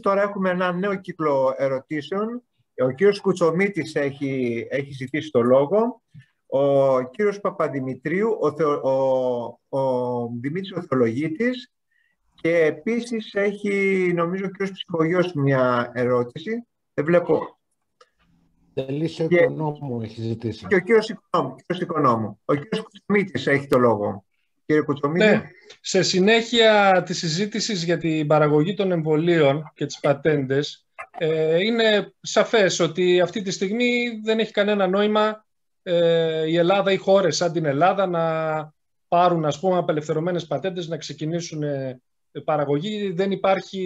τώρα έχουμε ένα νέο κύκλο ερωτήσεων. Ο κύριος Κουτσομίτης έχει, έχει ζητήσει το λόγο. Ο κύριος Παπαδημητρίου, ο, Θεο, ο, ο Δημήτρης ο Θεολογίτης και επίσης έχει, νομίζω, ο κύριος Ψυχογιός μια ερώτηση. Δεν βλέπω. Τελής και... Οικονόμου έχει ζητήσει. Και ο κύριος Οικονόμου. Κύριος Οικονόμου. Ο κύριος Κουτσομίτης έχει το λόγο. Κύριε Κουτσομίτη. Ναι. Σε συνέχεια της συζήτησης για την παραγωγή των εμβολίων και τις πατέντες, ε, είναι σαφές ότι αυτή τη στιγμή δεν έχει κανένα νόημα ε, η Ελλάδα ή χώρες σαν την Ελλάδα να πάρουν ας πούμε απελευθερωμένες πατέντες να ξεκινήσουν ε, παραγωγή, δεν υπάρχει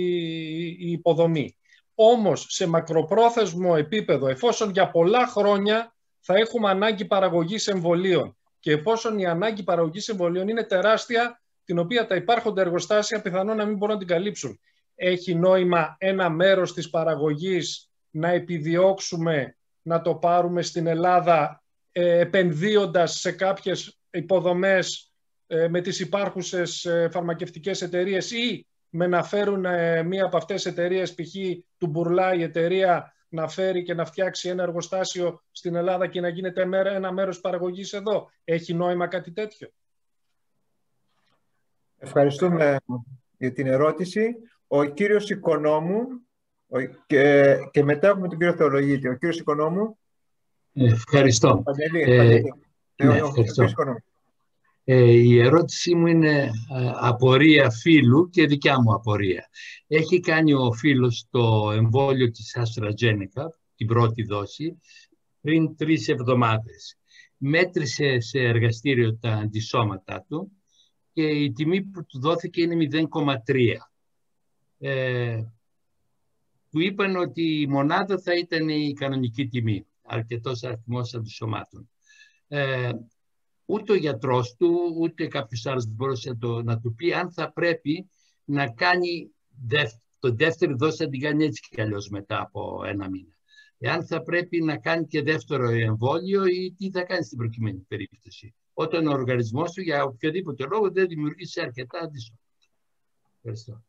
η υποδομή. Όμως σε μακροπρόθεσμο επίπεδο, εφόσον για πολλά χρόνια θα έχουμε ανάγκη παραγωγής εμβολίων και εφόσον η ανάγκη παραγωγής εμβολίων είναι τεράστια, την οποία τα υπάρχοντα εργοστάσια πιθανόν να μην μπορούν να την καλύψουν. Έχει νόημα ένα μέρος της παραγωγής να επιδιώξουμε να το πάρουμε στην Ελλάδα ε, επενδύοντας σε κάποιες υποδομές ε, με τις υπάρχουσες ε, φαρμακευτικές εταιρείες ή με να φέρουν ε, μία από αυτές τις εταιρείες, π.χ. του Μπουρλά η εταιρεία να φέρει και να φτιάξει ένα εργοστάσιο στην Ελλάδα και να γίνεται ένα μέρος παραγωγής εδώ. Έχει νόημα κάτι τέτοιο; Ευχαριστούμε για την ερώτηση. Ο κύριος Οικονόμου και, και μετά έχουμε τον κύριο Θεολογίτη. Ο κύριος Οικονόμου. Ευχαριστώ. Παντελή, ε, ναι, ευχαριστώ. Ε, η ερώτησή μου είναι ε, απορία φίλου και δικιά μου απορία. Έχει κάνει ο φίλος το εμβόλιο της AstraZeneca, την πρώτη δόση, πριν τρεις εβδομάδες. Μέτρησε σε εργαστήριο τα αντισώματα του και η τιμή που του δόθηκε είναι 0,3. Ε, του είπαν ότι η μονάδα θα ήταν η κανονική τιμή, αρκετός αριθμός αντισωμάτων. Ε, ούτε ο γιατρός του, ούτε κάποιος άλλος μπορούσε να, το, να του πει αν θα πρέπει να κάνει το δεύτερο δόση να την κάνει έτσι και αλλιώς μετά από ένα μήνα. Εάν θα πρέπει να κάνει και δεύτερο εμβόλιο ή τι θα κάνει στην προκειμένη περίπτωση. Όταν ο οργανισμός του για οποιοδήποτε λόγο δεν δημιουργήσει αρκετά αντισώματα. Ευχαριστώ.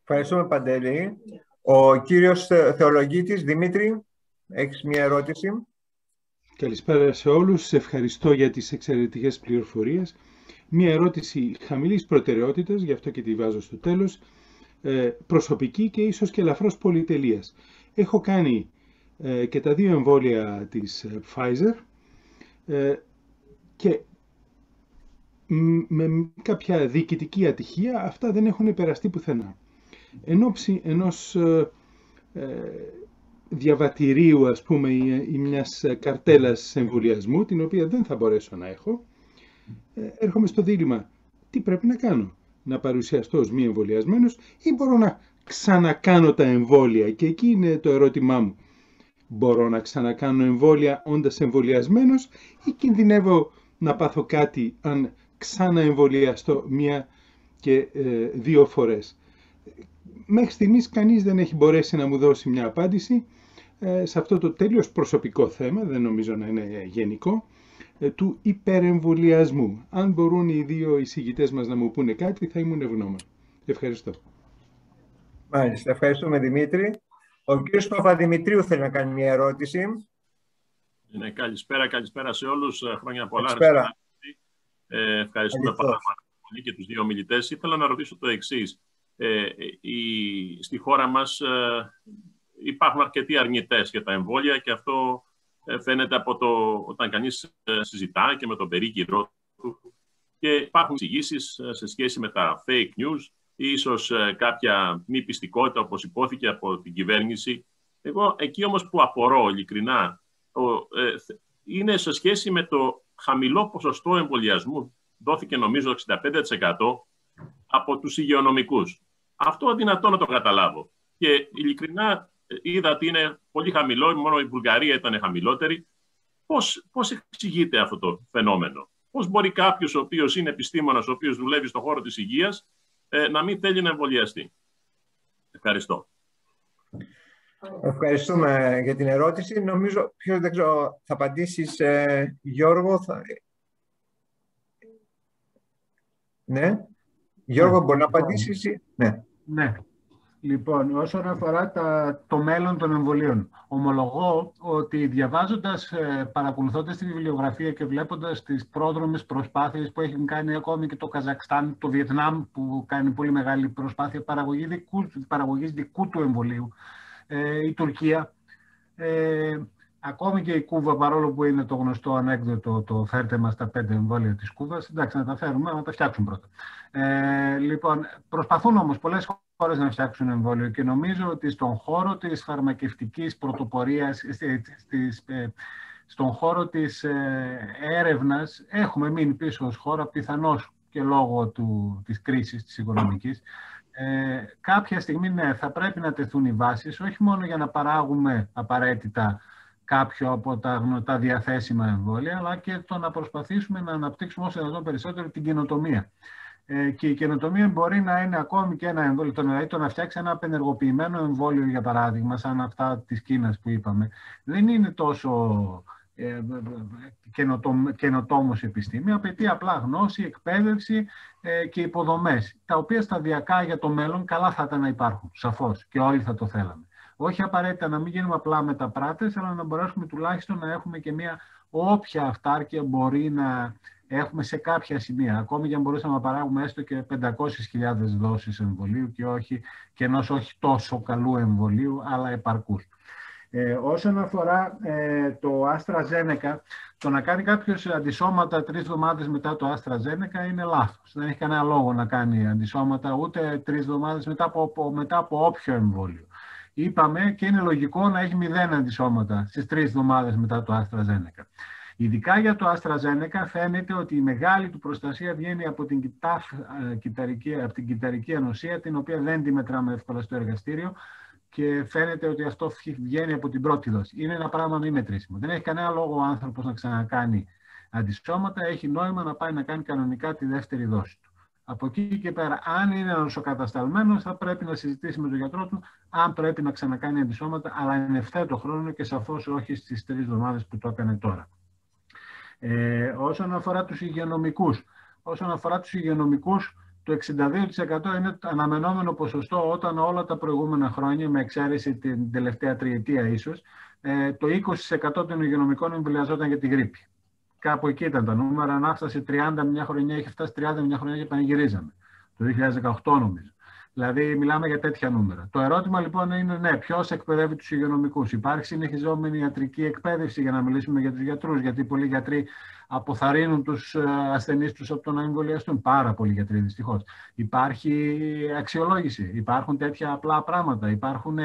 Ευχαριστούμε Παντελή. Ο κύριος Θεολογίτης, Δημήτρη, έχεις μια ερώτηση; Καλησπέρα σε όλους. Σε ευχαριστώ για τις εξαιρετικές πληροφορίες. Μία ερώτηση χαμηλής προτεραιότητας, γι' αυτό και τη βάζω στο τέλος, ε, προσωπική και ίσως και ελαφρώς πολυτελείας. Έχω κάνει ε, και τα δύο εμβόλια της ε, Pfizer και με κάποια διοικητική ατυχία αυτά δεν έχουν περαστεί πουθενά. Εν ώψη ενός διαβατηρίου ας πούμε ή μιας καρτέλας εμβολιασμού την οποία δεν θα μπορέσω να έχω ε, έρχομαι στο δίλημα τι πρέπει να κάνω; Να παρουσιαστώ ως μη εμβολιασμένος ή μπορώ να ξανακάνω τα εμβόλια; Και εκεί είναι το ερώτημά μου. Μπορώ να ξανακάνω εμβόλια όντας εμβολιασμένος ή κινδυνεύω να πάθω κάτι αν ξαναεμβολιαστώ μία και ε, δύο φορές; Μέχρι στιγμής κανείς δεν έχει μπορέσει να μου δώσει μια απάντηση. ε, σε αυτό το τέλειος προσωπικό θέμα, δεν νομίζω να είναι γενικό, ε, του υπερεμβολιασμού. Αν μπορούν οι δύο εισηγητές μας να μου πούνε κάτι, θα ήμουν ευγνώμων. Ευχαριστώ. Μάλιστα, ευχαριστούμε Δημήτρη. Ο κ. Παπαδημητρίου θέλει να κάνει μια ερώτηση. Ναι, καλησπέρα, καλησπέρα σε όλους. Ε, χρόνια πολλά. Καλησπέρα. Ε, ευχαριστούμε πάρα πολύ και τους δύο μιλητές. Ήθελα να ρωτήσω το εξής. Ε, η, στη χώρα μας ε, υπάρχουν αρκετοί αρνητές για τα εμβόλια και αυτό ε, φαίνεται από το όταν κανείς συζητά και με τον περίγυρό του και υπάρχουν εξηγήσεις σε σχέση με τα fake news ή ίσως κάποια μη πιστικότητα όπως υπόθηκε από την κυβέρνηση. Εγώ εκεί όμως που απορώ ειλικρινά είναι σε σχέση με το χαμηλό ποσοστό εμβολιασμού δόθηκε νομίζω 65% από τους υγειονομικούς. Αυτό αδυνατό να το καταλάβω. Και ειλικρινά ε, είδα ότι είναι πολύ χαμηλό, μόνο η Βουλγαρία ήταν χαμηλότερη. Πώς, πώς εξηγείται αυτό το φαινόμενο; Πώς μπορεί κάποιος ο οποίος είναι επιστήμονας, ο οποίος δουλεύει στον χώρο της υγείας, ε, να μην θέλει να εμβολιαστεί; Ευχαριστώ. Ευχαριστούμε για την ερώτηση. Νομίζω, ποιος δεν ξέρω, θα απαντήσεις, ε, Γιώργο. Θα... Ναι. Γιώργο, μπορεί να απαντήσεις. Ναι. Ναι. Λοιπόν, όσον αφορά τα, το μέλλον των εμβολίων, ομολογώ ότι διαβάζοντας, ε, παρακολουθώντας τη βιβλιογραφία και βλέποντας τις πρόδρομες προσπάθειες που έχει κάνει ακόμη και το Καζακστάν, το Βιετνάμ που κάνει πολύ μεγάλη προσπάθεια παραγωγή δικού, παραγωγής δικού του εμβολίου, ε, η Τουρκία, ε, Ακόμη και η Κούβα, παρόλο που είναι το γνωστό ανέκδοτο, το φέρτε μας τα πέντε εμβόλια της Κούβας, εντάξει, να τα φέρουμε, να τα φτιάξουν πρώτα. Ε, λοιπόν, προσπαθούν όμως πολλές χώρες να φτιάξουν εμβόλιο και νομίζω ότι στον χώρο της φαρμακευτικής πρωτοπορίας, στις, ε, στον χώρο της ε, έρευνας, έχουμε μείνει πίσω ως χώρα, πιθανώς και λόγω του, της κρίσης της οικονομικής. Ε, κάποια στιγμή, ναι, θα πρέπει να τεθούν οι βάσεις, όχι μόνο για να παράγουμε απαραίτητα κάποιο από τα γνωτά διαθέσιμα εμβόλια, αλλά και το να προσπαθήσουμε να αναπτύξουμε όσο δυνατόν περισσότερο την καινοτομία. Ε, και η καινοτομία μπορεί να είναι ακόμη και ένα εμβόλιο, δηλαδή το να φτιάξει ένα απενεργοποιημένο εμβόλιο, για παράδειγμα, σαν αυτά της Κίνας που είπαμε, δεν είναι τόσο ε, καινοτόμος επιστήμη, απαιτεί απλά γνώση, εκπαίδευση ε, και υποδομές, τα οποία σταδιακά για το μέλλον καλά θα ήταν να υπάρχουν, σαφώς, και όλοι θα το θέλαμε. Όχι απαραίτητα να μην γίνουμε απλά μεταπράτες, αλλά να μπορέσουμε τουλάχιστον να έχουμε και μια όποια αυτάρκεια μπορεί να έχουμε σε κάποια σημεία. Ακόμη και αν μπορούσαμε να παράγουμε έστω και 500.000 δόσεις εμβολίου και, όχι, και ενός όχι τόσο καλού εμβολίου, αλλά επαρκούς. Ε, όσον αφορά ε, το AstraZeneca, το να κάνει κάποιος αντισώματα τρεις εβδομάδες μετά το AstraZeneca είναι λάθος. Δεν έχει κανένα λόγο να κάνει αντισώματα ούτε τρεις εβδομάδες μετά από, μετά από όποιο εμβόλιο είπαμε και είναι λογικό να έχει μηδέν αντισώματα στις τρεις εβδομάδες μετά το AstraZeneca. Ειδικά για το AstraZeneca φαίνεται ότι η μεγάλη του προστασία βγαίνει από την, κοιτάφ, ε, κυταρική, από την κυταρική ανοσία, την οποία δεν τη μετράμε εύκολα στο εργαστήριο και φαίνεται ότι αυτό βγαίνει από την πρώτη δόση. Είναι ένα πράγμα μη μετρήσιμο. Δεν έχει κανένα λόγο ο άνθρωπος να ξανακάνει αντισώματα, έχει νόημα να πάει να κάνει κανονικά τη δεύτερη δόση του. Από εκεί και πέρα, αν είναι νοσοκατασταλμένο, θα πρέπει να συζητήσει με τον γιατρό του αν πρέπει να ξανακάνει αντισώματα, αλλά εν ευθέτω χρόνο και σαφώς όχι στις τρεις εβδομάδες που το έκανε τώρα. Ε, όσον αφορά τους υγειονομικούς, όσον αφορά τους υγειονομικούς, το 62% είναι το αναμενόμενο ποσοστό όταν όλα τα προηγούμενα χρόνια, με εξαίρεση την τελευταία τριετία ίσως, ε, το 20% των υγειονομικών εμβολιαζόταν για την γρήπη. Κάπου εκεί ήταν τα νούμερα. Αν έφτασε 30 μια χρονιά, είχε φτάσει 30 μια χρονιά και πανηγυρίζαμε. Το 2018 νομίζω. Δηλαδή, μιλάμε για τέτοια νούμερα. Το ερώτημα λοιπόν είναι, ναι, ποιος εκπαιδεύει τους υγειονομικούς. Υπάρχει συνεχιζόμενη ιατρική εκπαίδευση για να μιλήσουμε για τους γιατρούς, γιατί πολλοί γιατροί αποθαρρύνουν τους ε, ασθενείς τους από το να εμβολιαστούν. Πάρα πολλοί γιατροί δυστυχώς. Υπάρχει αξιολόγηση, υπάρχουν τέτοια απλά πράγματα. Υπάρχουν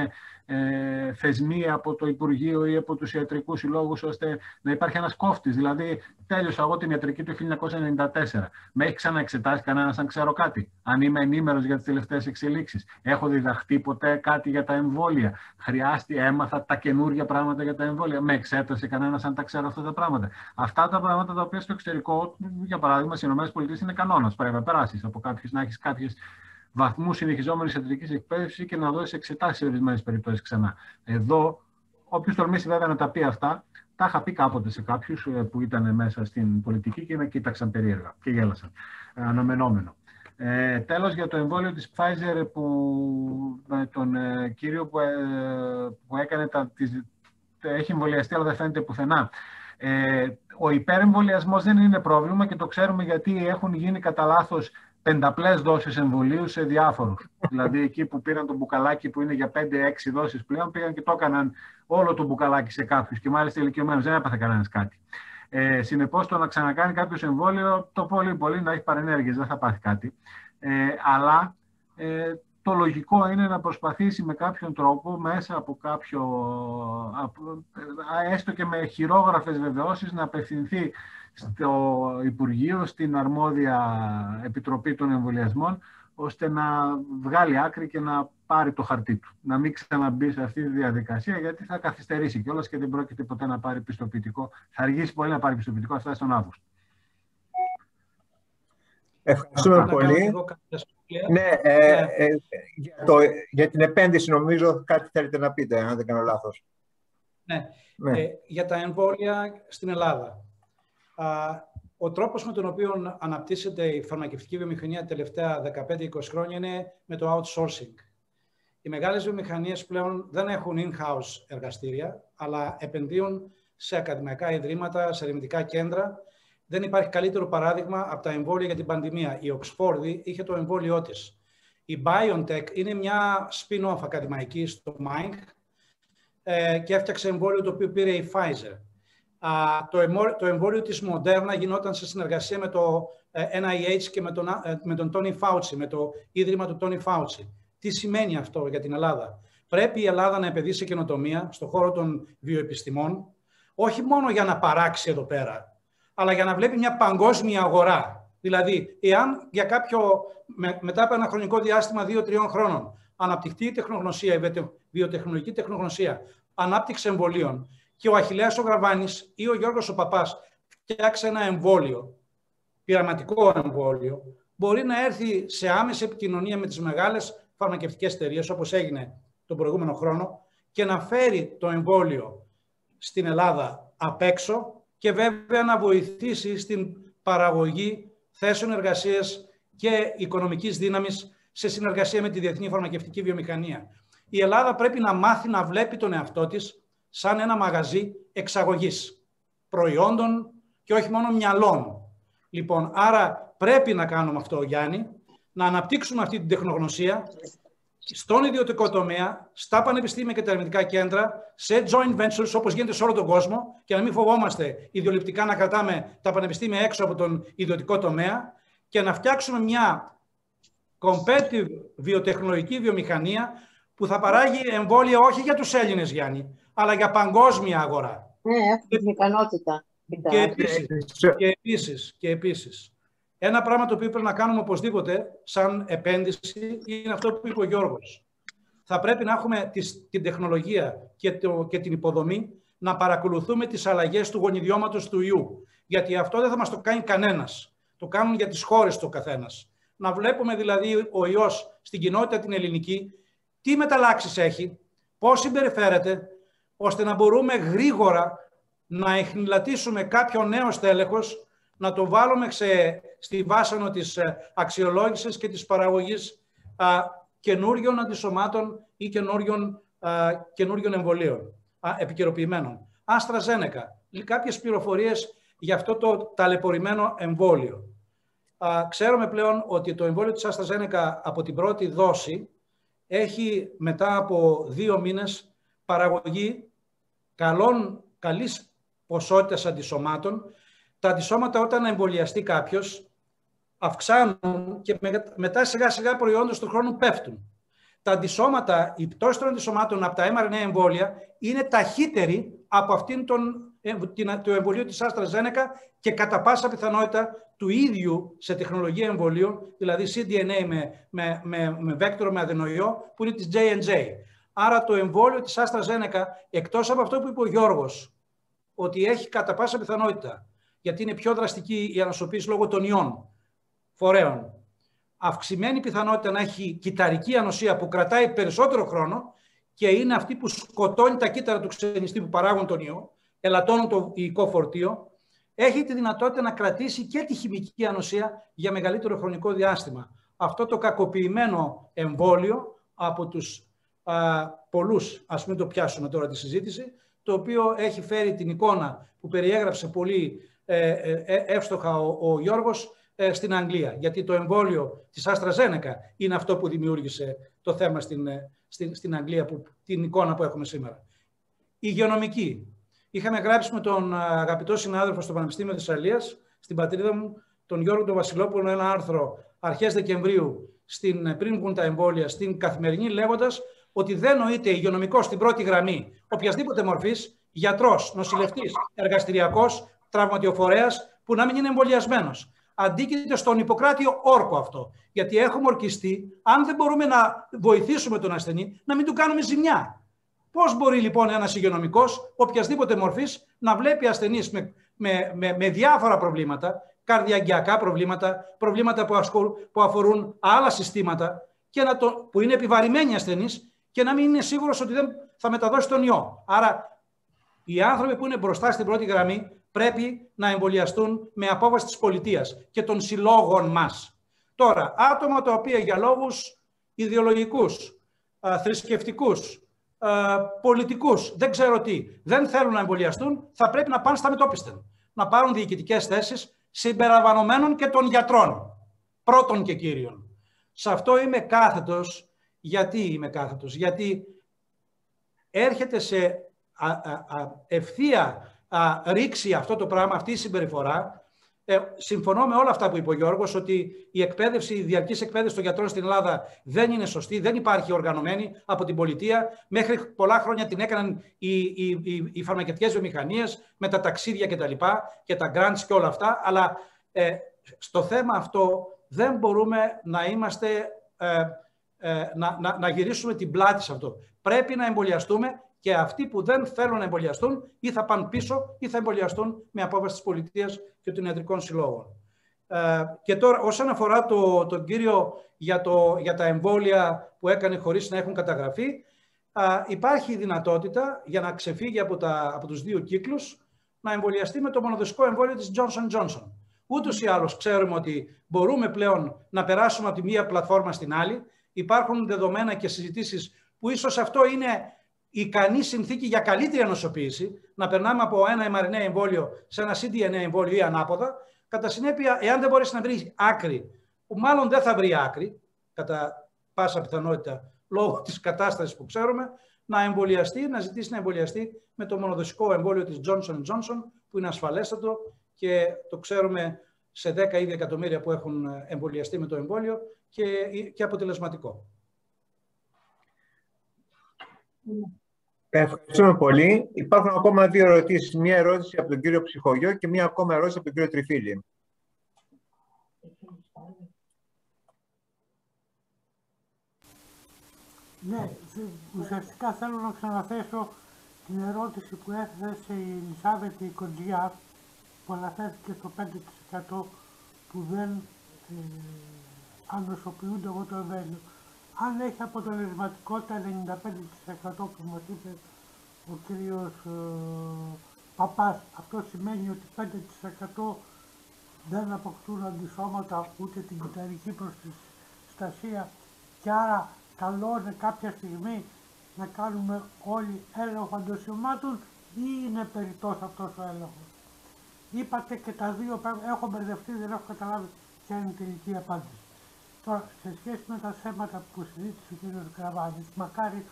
ε, θεσμοί από το Υπουργείο ή από τους ιατρικούς συλλόγους ώστε να υπάρχει ένας κόφτης. Δηλαδή, τέλειωσα εγώ την ιατρική του 1994. Με έχει ξαναεξετάσει κανένας αν ξέρω κάτι. Αν είμαι ενήμερος για τις τελευταίες εξελίξεις. Έχω διδαχτεί ποτέ κάτι για τα εμβόλια. Χρειάστηκε, έμαθα τα καινούργια πράγματα για τα εμβόλια. Με εξέτασε κανένας αν τα ξέρω αυτά τα πράγματα. Αυτά τα πράγματα τα οποία στο εξωτερικό, για παράδειγμα, στις ΗΠΑ είναι κανόνας. Πρέπει να περάσεις από κάποιε, να έχεις κάποιες βαθμούς συνεχιζόμενης ιατρική εκπαίδευσης και να δώσεις εξετάσεις σε ορισμένες περιπτώσεις ξανά. Εδώ, όποιος τολμήσει βέβαια να τα πει αυτά, τα είχα πει κάποτε σε κάποιους ε, που ήταν μέσα στην πολιτική και με κοίταξαν περίεργα και γέλασαν. Ε, αναμενόμενο. Ε, τέλος, για το εμβόλιο της Pfizer που με τον ε, κύριο που, ε, που έκανε τα, τις, έχει εμβολιαστεί αλλά δεν φαίνεται πουθενά. Ε, ο υπερεμβολιασμός δεν είναι πρόβλημα και το ξέρουμε γιατί έχουν γίνει κατά λάθος πενταπλές δόσεις εμβολίου σε διάφορους. δηλαδή εκεί που πήραν το μπουκαλάκι που είναι για 5-6 δόσεις πλέον, πήγαν και το έκαναν όλο το μπουκαλάκι σε κάποιους και μάλιστα ηλικιωμένους. Δεν έπαθε κανένας κάτι. Ε, Συνεπώς, το να ξανακάνει κάποιος εμβόλιο, το πολύ πολύ να έχει παρενέργειες, δεν θα πάθει κάτι. Ε, αλλά ε, το λογικό είναι να προσπαθήσει με κάποιον τρόπο μέσα από κάποιο, ε, έστω και με χειρόγραφες βεβαιώσεις, να απευθυνθεί στο Υπουργείο, στην αρμόδια Επιτροπή των Εμβολιασμών, ώστε να βγάλει άκρη και να πάρει το χαρτί του. Να μην ξαναμπεί σε αυτή τη διαδικασία, γιατί θα καθυστερήσει κιόλας και δεν πρόκειται ποτέ να πάρει πιστοποιητικό. Θα αργήσει πολύ να πάρει πιστοποιητικό, αυτά στον Αύγουστο. Ευχαριστούμε πολύ. Ναι, ε, ναι. Ε, για, το, για την επένδυση νομίζω κάτι θέλετε να πείτε, αν δεν κάνω λάθος. Ναι, ναι. Ε, για τα εμβόλια στην Ελλάδα ο τρόπος με τον οποίο αναπτύσσεται η φαρμακευτική βιομηχανία τα τελευταία 15-20 χρόνια είναι με το outsourcing. Οι μεγάλες βιομηχανίες πλέον δεν έχουν in-house εργαστήρια, αλλά επενδύουν σε ακαδημαϊκά ιδρύματα, σε ερευνητικά κέντρα. Δεν υπάρχει καλύτερο παράδειγμα από τα εμβόλια για την πανδημία. Η Oxford είχε το εμβόλιο της. Η BioNTech είναι μια spin-off ακαδημαϊκή στο Mind ε, και έφτιαξε εμβόλιο το οποίο πήρε η Pfizer. το, το εμβόλιο της Moderna γινόταν σε συνεργασία με το ε, NIH και με τον, ε, με τον Tony Fauci, με το ίδρυμα του Tony Fauci. Τι σημαίνει αυτό για την Ελλάδα; Πρέπει η Ελλάδα να επενδύσει σε καινοτομία στον χώρο των βιοεπιστημών, όχι μόνο για να παράξει εδώ πέρα, αλλά για να βλέπει μια παγκόσμια αγορά. Δηλαδή, εάν για κάποιο, μετά από ένα χρονικό διάστημα 2-3 χρόνων αναπτυχθεί η τεχνογνωσία, η βιοτεχνολογική τεχνογνωσία, ανάπτυξη εμβολίων και ο Αχιλέας ο Γραβάνης ή ο Γιώργος ο Παπάς φτιάξει ένα εμβόλιο, πειραματικό εμβόλιο, μπορεί να έρθει σε άμεση επικοινωνία με τις μεγάλες φαρμακευτικές εταιρείες, όπως έγινε τον προηγούμενο χρόνο, και να φέρει το εμβόλιο στην Ελλάδα απ' έξω και βέβαια να βοηθήσει στην παραγωγή θέσεων εργασίας και οικονομικής δύναμης σε συνεργασία με τη διεθνή φαρμακευτική βιομηχανία. Η Ελλάδα πρέπει να μάθει να βλέπει τον εαυτό της σαν ένα μαγαζί εξαγωγής προϊόντων και όχι μόνο μυαλών. Λοιπόν, άρα πρέπει να κάνουμε αυτό, Γιάννη, να αναπτύξουμε αυτή την τεχνογνωσία στον ιδιωτικό τομέα, στα πανεπιστήμια και τα ερευνητικά κέντρα, σε joint ventures όπως γίνεται σε όλο τον κόσμο και να μην φοβόμαστε ιδεολειπτικά να κρατάμε τα πανεπιστήμια έξω από τον ιδιωτικό τομέα και να φτιάξουμε μια competitive βιοτεχνολογική βιομηχανία που θα παράγει εμβόλια όχι για τους Έλληνες, Γιάννη, αλλά για παγκόσμια αγορά. Ναι, έχουμε ικανότητα. Και επίσης, και επίσης, και επίσης, ένα πράγμα το οποίο πρέπει να κάνουμε οπωσδήποτε σαν επένδυση είναι αυτό που είπε ο Γιώργος. Θα πρέπει να έχουμε την τεχνολογία και, το, και την υποδομή να παρακολουθούμε τις αλλαγές του γονιδιώματος του ιού. Γιατί αυτό δεν θα μας το κάνει κανένας. Το κάνουν για τις χώρες το καθένας. Να βλέπουμε δηλαδή ο ιός στην κοινότητα την ελληνική, τι μεταλλάξεις έχει, πώς συμπεριφέρεται, ώστε να μπορούμε γρήγορα να εχνηλατήσουμε κάποιο νέο στέλεχος, να το βάλουμε σε, στη βάσανο της ε, αξιολόγησης και της παραγωγής α, καινούριων αντισωμάτων ή καινούριων, α, καινούριων εμβολίων, α, επικαιροποιημένων. Άστρα Ζένεκα, κάποιες πληροφορίες για αυτό το ταλαιπωρημένο εμβόλιο. Α, ξέρουμε πλέον ότι το εμβόλιο της Άστρα Ζένεκα από την πρώτη δόση έχει μετά από δύο μήνες παραγωγή καλών, καλής ποσότητας αντισωμάτων. Τα αντισώματα όταν εμβολιαστεί κάποιος αυξάνουν και μετά σιγά σιγά προϊόντος του χρόνου πέφτουν. Τα αντισώματα, η πτώση των αντισωμάτων από τα mRNA εμβόλια είναι ταχύτερη από αυτήν τον, ε, το εμβολίο της AstraZeneca και κατά πάσα πιθανότητα του ίδιου σε τεχνολογία εμβολίων, δηλαδή cDNA με, με, με, με βέκτορο με αδενοϊό, που είναι της J&J. Άρα το εμβόλιο της AstraZeneca, εκτός από αυτό που είπε ο Γιώργος, ότι έχει κατά πάσα πιθανότητα, γιατί είναι πιο δραστική η ανοσοποίηση λόγω των ιών φορέων, αυξημένη πιθανότητα να έχει κυταρική ανοσία που κρατάει περισσότερο χρόνο και είναι αυτή που σκοτώνει τα κύτταρα του ξενιστή που παράγουν τον ιό, ελαττώνουν το υλικό φορτίο, έχει τη δυνατότητα να κρατήσει και τη χημική ανοσία για μεγαλύτερο χρονικό διάστημα. Αυτό το κακοποιημένο εμβόλιο από τους α, πολλούς, ας μην το πιάσουμε τώρα τη συζήτηση, το οποίο έχει φέρει την εικόνα που περιέγραψε πολύ ε, ε, ε εύστοχα ο, ο Γιώργος ε, στην Αγγλία. Γιατί το εμβόλιο της AstraZeneca είναι αυτό που δημιούργησε το θέμα στην, ε, στην, στην Αγγλία, που, την εικόνα που έχουμε σήμερα. Η υγειονομική. Είχαμε γράψει με τον αγαπητό συνάδελφο στο Πανεπιστήμιο της Αλίας, στην πατρίδα μου, τον Γιώργο τον Βασιλόπουλο, ένα άρθρο αρχές Δεκεμβρίου, στην, πριν βγουν τα εμβόλια, στην Καθημερινή, λέγοντας ότι δεν νοείται υγειονομικός στην πρώτη γραμμή οποιασδήποτε μορφής, γιατρός, νοσηλευτής, εργαστηριακός, τραυματιοφορέας, που να μην είναι εμβολιασμένος. Αντίκειται στον Ιπποκράτιο όρκο αυτό. Γιατί έχουμε ορκιστεί, αν δεν μπορούμε να βοηθήσουμε τον ασθενή, να μην του κάνουμε ζημιά. Πώς μπορεί λοιπόν ένας υγειονομικός, οποιασδήποτε μορφής, να βλέπει ασθενείς με, με, με, με διάφορα προβλήματα, καρδιαγκιακά προβλήματα, προβλήματα που, που αφορούν άλλα συστήματα και να το, που είναι επιβαρημένοι ασθενείς και να μην είναι σίγουρος ότι δεν θα μεταδώσει τον ιό. Άρα, οι άνθρωποι που είναι μπροστά στην πρώτη γραμμή πρέπει να εμβολιαστούν με απόφαση της πολιτείας και των συλλόγων μας. Τώρα, άτομα τα οποία για λόγους ιδεολογικούς α, θρησκευτικούς, α, πολιτικούς, δεν ξέρω τι, δεν θέλουν να εμβολιαστούν, θα πρέπει να πάνε στα μετόπιστεν. Να πάρουν διοικητικές θέσεις συμπεριλαμβανομένων και των γιατρών. Πρώτον και κύριον. Σε αυτό είμαι κάθετος. Γιατί είμαι κάθετος; Γιατί έρχεται σε α, α, ευθεία ρήξη αυτό το πράγμα, αυτή η συμπεριφορά. Ε, συμφωνώ με όλα αυτά που είπε ο Γιώργος, ότι η εκπαίδευση, η διαρκής εκπαίδευση των γιατρών στην Ελλάδα δεν είναι σωστή, δεν υπάρχει οργανωμένη από την πολιτεία. Μέχρι πολλά χρόνια την έκαναν οι, οι, οι, οι φαρμακευτικές βιομηχανίες με τα ταξίδια και τα λοιπά και τα grants και όλα αυτά. Αλλά ε, στο θέμα αυτό δεν μπορούμε να είμαστε, ε, ε, να, να, να γυρίσουμε την πλάτη σε αυτό. Πρέπει να εμβολιαστούμε και αυτοί που δεν θέλουν να εμβολιαστούν ή θα πάνε πίσω ή θα εμβολιαστούν με απόφαση της πολιτείας και των ιατρικών συλλόγων. Ε, και τώρα, όσον αφορά το, τον κύριο για, το, για τα εμβόλια που έκανε χωρίς να έχουν καταγραφεί, ε, υπάρχει η δυνατότητα για να ξεφύγει από, τα, από τους δύο κύκλους να εμβολιαστεί με το μονοδοσικό εμβόλιο της Johnson Johnson. Ούτως ή άλλως ξέρουμε ότι μπορούμε πλέον να περάσουμε από τη μία πλατφόρμα στην άλλη. Υπάρχουν δεδομένα και συζητήσεις που ίσως αυτό είναι ικανή συνθήκη για καλύτερη ανοσοποίηση, να περνάμε από ένα mRNA εμβόλιο σε ένα cDNA εμβόλιο ή ανάποδα. Κατά συνέπεια, εάν δεν μπορέσει να βρει άκρη, που μάλλον δεν θα βρει άκρη, κατά πάσα πιθανότητα λόγω της κατάστασης που ξέρουμε, να εμβολιαστεί, να ζητήσει να εμβολιαστεί με το μονοδοσικό εμβόλιο της Johnson Johnson, που είναι ασφαλέστατο και το ξέρουμε σε 10 ήδη εκατομμύρια που έχουν εμβολιαστεί με το εμβόλιο και, και αποτελεσματικό. Ευχαριστούμε πολύ. Υπάρχουν ακόμα δύο ερωτήσεις. Μία ερώτηση από τον κύριο Ψυχογιώ και μία ακόμα ερώτηση από τον κύριο Τριφίλη. Ναι, ουσιαστικά θέλω να ξαναθέσω την ερώτηση που έθεσε η Ελισάβετ η Κοντζιά που αναφέρθηκε στο 5% που δεν ε, ανοσοποιούνται από το εμβέλιο αν έχει αποτελεσματικότητα 95% που μας είπε ο κύριος ε, Παπάς, αυτό σημαίνει ότι 5% δεν αποκτούν αντισώματα ούτε την κυταρική προστασία και άρα καλό είναι κάποια στιγμή να κάνουμε όλοι έλεγχο αντισωμάτων ή είναι περιττός αυτός ο έλεγχος. Είπατε και τα δύο, έχω μπερδευτεί, δεν έχω καταλάβει ποια είναι η τελική απάντηση. Τώρα, σε σχέση με τα θέματα που συζήτησε ο κ. Κραβάνης, μακάρι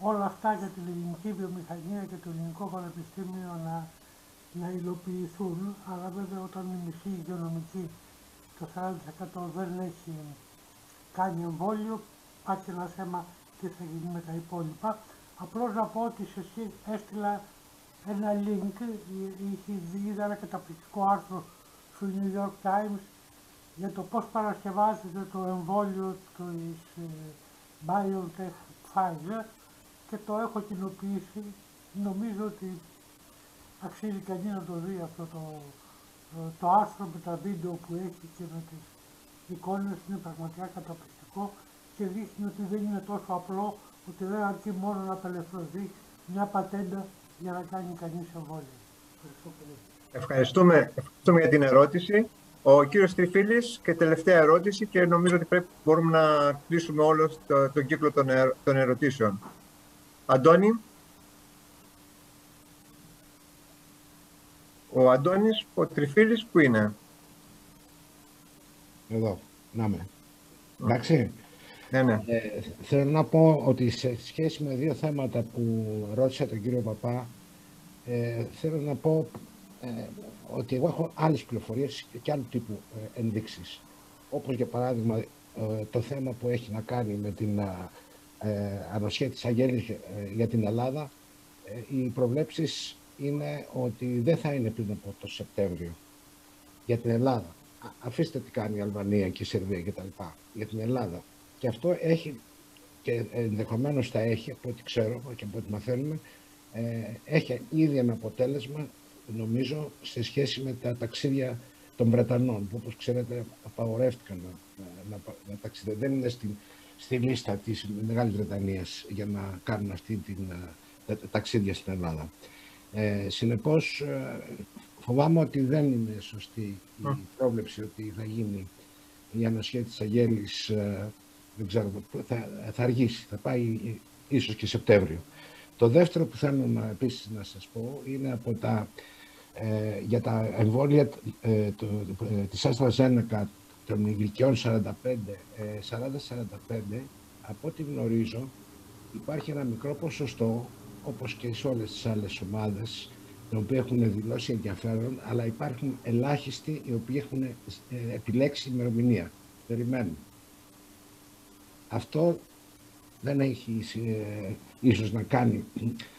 όλα αυτά για την ελληνική βιομηχανία και το ελληνικό πανεπιστήμιο να, να υλοποιηθούν, αλλά βέβαια όταν η μισή υγειονομική το 40% δεν έχει κάνει εμβόλιο, υπάρχει ένα θέμα τι θα γίνει με τα υπόλοιπα. Απλώς να πω ότι σε σχέση έστειλα ένα link, είδα ένα καταπληκτικό άρθρο στο New York Times για το πώς παρασκευάζεται το εμβόλιο της ε, BioNTech Pfizer και το έχω κοινοποιήσει. Νομίζω ότι αξίζει κανείς να το δει αυτό το, ε, το άρθρο με τα βίντεο που έχει και με τις εικόνες είναι πραγματικά καταπληκτικό και δείχνει ότι δεν είναι τόσο απλό ότι δεν αρκεί μόνο να απελευθερωθεί μια πατέντα για να κάνει κανείς εμβόλιο. Ευχαριστώ πολύ. Ευχαριστούμε, ευχαριστούμε για την ερώτηση. Ο κύριος Τριφίλης και τελευταία ερώτηση και νομίζω ότι πρέπει μπορούμε να κλείσουμε όλο το, τον κύκλο των, των ερωτήσεων. Αντώνη. Ο Αντώνης, ο Τριφίλης, πού είναι; Εδώ, να είμαι. Εντάξει. Ναι, ναι. Ε, θέλω να πω ότι σε σχέση με δύο θέματα που ρώτησα τον κύριο Παπά, ε, θέλω να πω ε, ότι εγώ έχω άλλες πληροφορίες και άλλου τύπου ε, ενδείξεις. Όπως για παράδειγμα ε, το θέμα που έχει να κάνει με την ανοσία της Αγέλης για την Ελλάδα. Οι προβλέψεις είναι ότι δεν θα είναι πριν από το Σεπτέμβριο για την Ελλάδα. Αφήστε τι κάνει η Αλβανία και η Σερβία κτλ. Για την Ελλάδα. Και αυτό έχει και ενδεχομένως θα έχει, από ό,τι ξέρω και από ό,τι μαθαίνουμε, έχει ήδη ένα αποτέλεσμα νομίζω σε σχέση με τα ταξίδια των Βρετανών που όπως ξέρετε απαγορεύτηκαν να, να, να ταξιδεύουν. Δεν είναι στη, στη λίστα της Μεγάλης Βρετανίας για να κάνουν αυτή την τα, ταξίδια στην Ελλάδα. Ε, συνεπώς ε, φοβάμαι ότι δεν είναι σωστή η πρόβλεψη ότι θα γίνει η ανοσία της Αγέλης ε, Δεν ξέρω, θα, θα αργήσει, θα πάει ίσως και Σεπτέμβριο. Το δεύτερο που θέλω να, επίσης να σας πω είναι από τα, ε, για τα εμβόλια ε, το, ε, της AstraZeneca των ηλικιών 45, 40-45, από ό,τι γνωρίζω, υπάρχει ένα μικρό ποσοστό, όπως και σε όλες τις άλλες ομάδες, οι οποίοι έχουν δηλώσει ενδιαφέρον, αλλά υπάρχουν ελάχιστοι οι οποίοι έχουν ε, επιλέξει ημερομηνία. Περιμένουν. Αυτό δεν έχει ε, ίσως να κάνει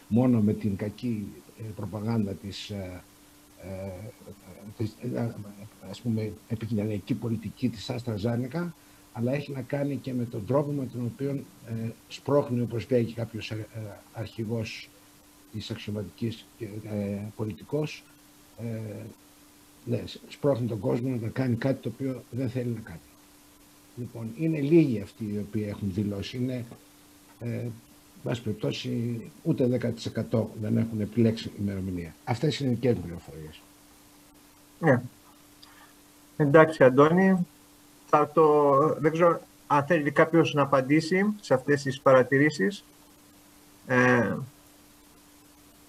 μόνο με την κακή ε, προπαγάνδα της, της ας πούμε, επικοινωνιακή πολιτική της Άστρα Ζάνικα, αλλά έχει να κάνει και με τον τρόπο με τον οποίο σπρώχνει, όπως λέει και κάποιος αρχηγός της αξιωματικής ε, πολιτικός ε, ναι, σπρώχνει τον κόσμο να κάνει κάτι το οποίο δεν θέλει να κάνει. Λοιπόν, είναι λίγοι αυτοί οι οποίοι έχουν δηλώσει. Είναι, ε, βάση περιπτώσει, ούτε 10% δεν έχουν επιλέξει ημερομηνία. Αυτές είναι και πληροφορίες. Ναι. Εντάξει, Αντώνη. Θα το... Δεν ξέρω αν θέλει κάποιος να απαντήσει σε αυτές τις παρατηρήσεις. Ε,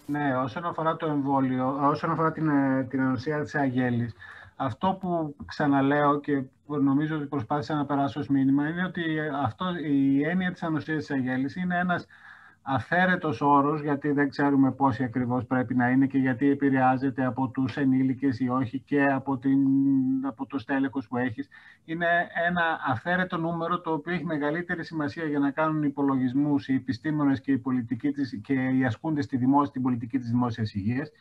ναι, όσον αφορά το εμβόλιο, όσον αφορά την, ε, την ανοσία της αγέλης, αυτό που ξαναλέω και νομίζω ότι προσπάθησα να περάσω ως μήνυμα είναι ότι αυτό, η έννοια της ανοσίας της αγέλης είναι ένας αφαίρετος όρος, γιατί δεν ξέρουμε πόσοι ακριβώς πρέπει να είναι και γιατί επηρεάζεται από τους ενήλικες ή όχι και από, την, από το στέλεχος που έχεις. Είναι ένα αφαίρετο νούμερο το οποίο έχει μεγαλύτερη σημασία για να κάνουν υπολογισμούς οι επιστήμονες και οι, πολιτικοί της, και οι ασκούντες στη δημόσια, στην πολιτική της δημόσιας υγείας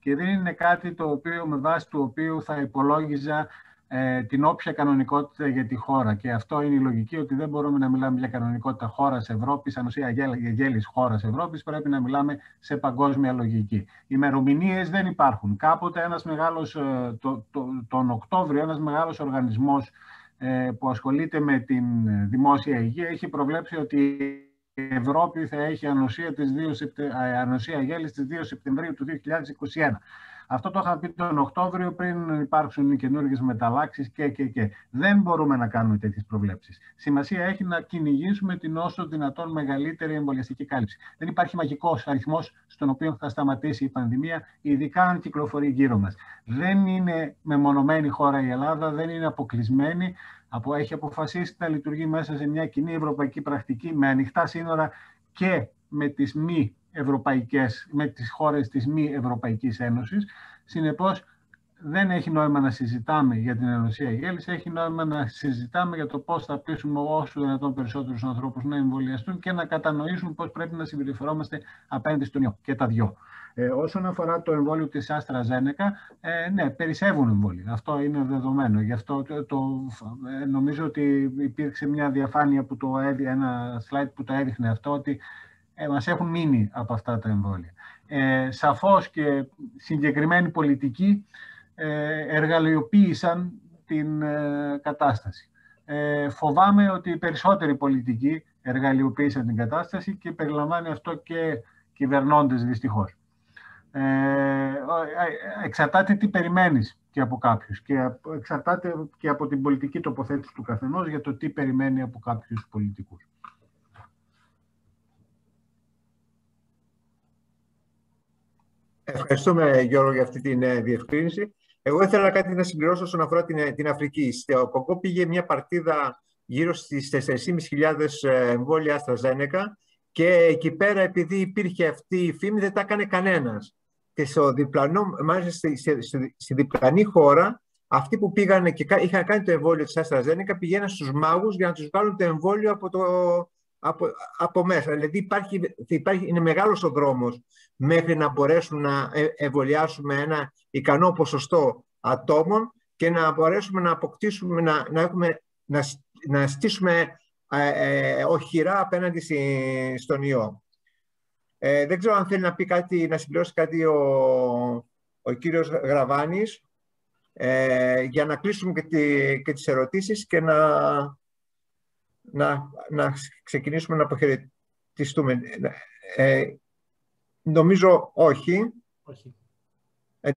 και δεν είναι κάτι το οποίο με βάση του οποίου θα υπολόγιζα ε, την όποια κανονικότητα για τη χώρα. Και αυτό είναι η λογική ότι δεν μπορούμε να μιλάμε για κανονικότητα χώρας Ευρώπης, αν ουσία γέλης χώρας Ευρώπης, πρέπει να μιλάμε σε παγκόσμια λογική. Οι ημερομηνίες δεν υπάρχουν. Κάποτε ένας μεγάλος, ε, το, το, τον Οκτώβριο, ένας μεγάλος οργανισμός ε, που ασχολείται με την δημόσια υγεία έχει προβλέψει ότι η Ευρώπη θα έχει ανοσία, της 2, ε, ανοσία γέλης στις 2 Σεπτεμβρίου του 2021. Αυτό το είχα πει τον Οκτώβριο πριν υπάρξουν οι καινούργιες μεταλλάξεις και, και, και. Δεν μπορούμε να κάνουμε τέτοιες προβλέψεις. Σημασία έχει να κυνηγήσουμε την όσο δυνατόν μεγαλύτερη εμβολιαστική κάλυψη. Δεν υπάρχει μαγικός αριθμός στον οποίο θα σταματήσει η πανδημία, ειδικά αν κυκλοφορεί γύρω μας. Δεν είναι μεμονωμένη χώρα η Ελλάδα, δεν είναι αποκλεισμένη. Έχει αποφασίσει να λειτουργεί μέσα σε μια κοινή ευρωπαϊκή πρακτική με ανοιχτά σύνορα και με τις μη ευρωπαϊκές, με τις χώρες της μη Ευρωπαϊκής Ένωσης. Συνεπώς, δεν έχει νόημα να συζητάμε για την ενωσία γέλης, έχει νόημα να συζητάμε για το πώς θα πείσουμε όσο δυνατόν περισσότερους ανθρώπους να εμβολιαστούν και να κατανοήσουν πώς πρέπει να συμπεριφερόμαστε απέναντι στον ιό και τα δυο. Ε, όσον αφορά το εμβόλιο της Άστρα Ζένεκα, ε, ναι, περισσεύουν εμβόλια. Αυτό είναι δεδομένο. Γι' αυτό το, το, ε, νομίζω ότι υπήρξε μια διαφάνεια που το έδινε, ένα slide που το έδειχνε αυτό, ότι ε, μας έχουν μείνει από αυτά τα εμβόλια. Ε, σαφώς και συγκεκριμένοι πολιτικοί ε, εργαλειοποίησαν την ε, κατάσταση. Ε, φοβάμαι ότι οι περισσότεροι πολιτικοί εργαλειοποίησαν την κατάσταση και περιλαμβάνει αυτό και κυβερνώντες δυστυχώς. Ε, εξαρτάται τι περιμένεις και από κάποιους και εξαρτάται και από την πολιτική τοποθέτηση του καθενός για το τι περιμένει από κάποιους πολιτικούς. Ευχαριστούμε Γιώργο για αυτή την ε, διευκρίνηση. Εγώ ήθελα κάτι να συμπληρώσω όσον αφορά την, ε, την Αφρική. Στο Κοκό πήγε μια παρτίδα γύρω στις 4.500 ε, εμβόλια AstraZeneca και εκεί πέρα επειδή υπήρχε αυτή η φήμη δεν τα έκανε κανένας. Και στο διπλανό, μάλιστα στη, στη, στη διπλανή χώρα αυτοί που πήγαν και είχαν κάνει το εμβόλιο της AstraZeneca πηγαίναν στους μάγους για να τους βγάλουν το εμβόλιο από το, από, από μέσα. Δηλαδή υπάρχει, υπάρχει, είναι μεγάλος ο δρόμος μέχρι να μπορέσουμε να ε, εμβολιάσουμε ένα ικανό ποσοστό ατόμων και να μπορέσουμε να αποκτήσουμε, να, να, έχουμε, να, να στήσουμε ε, ε, οχυρά απέναντι στον ιό. Ε, δεν ξέρω αν θέλει να πει κάτι, να συμπληρώσει κάτι ο, ο κύριος Γραβάνης ε, για να κλείσουμε και, τη, και τις ερωτήσεις και να να, να ξεκινήσουμε να αποχαιρετιστούμε. Ε, νομίζω όχι. όχι.